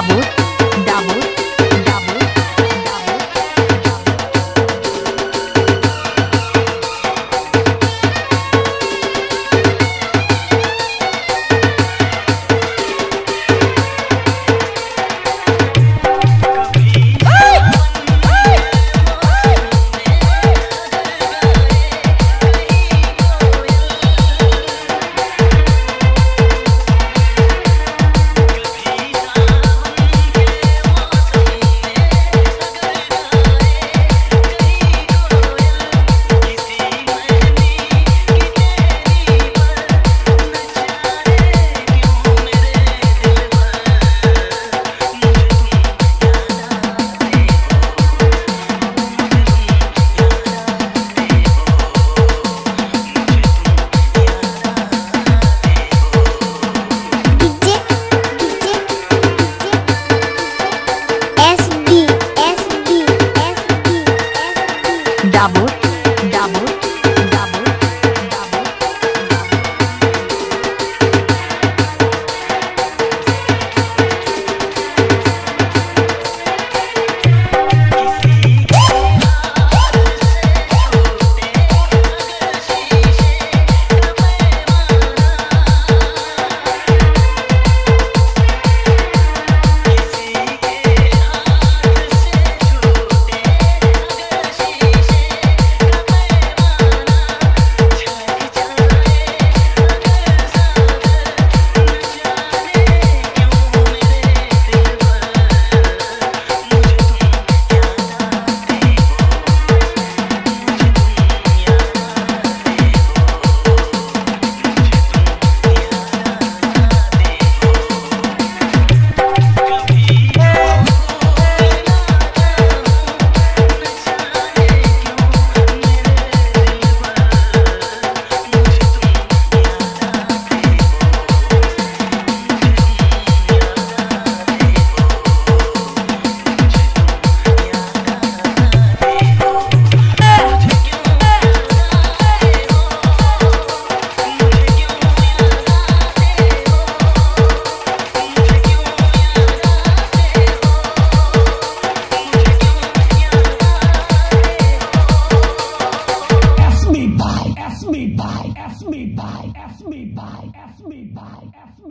साबुत ask